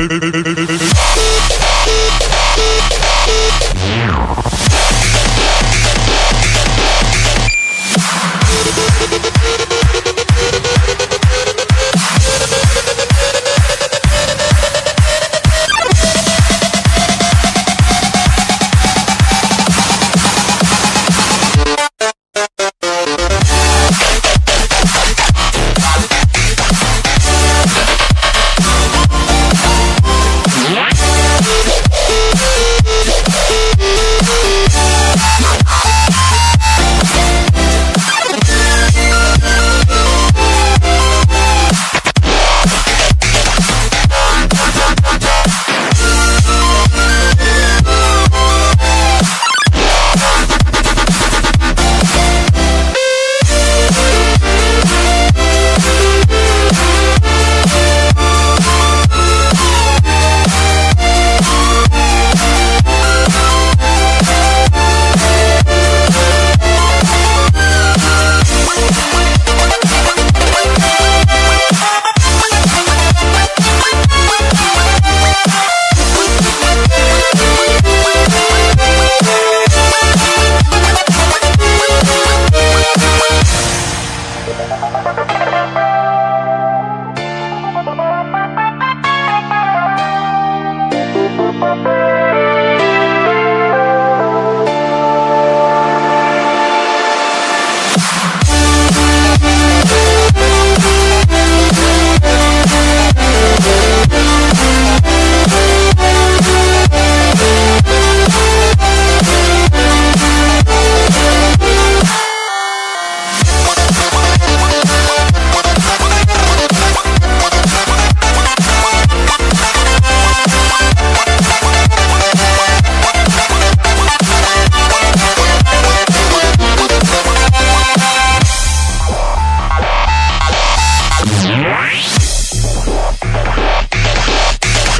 Yeah.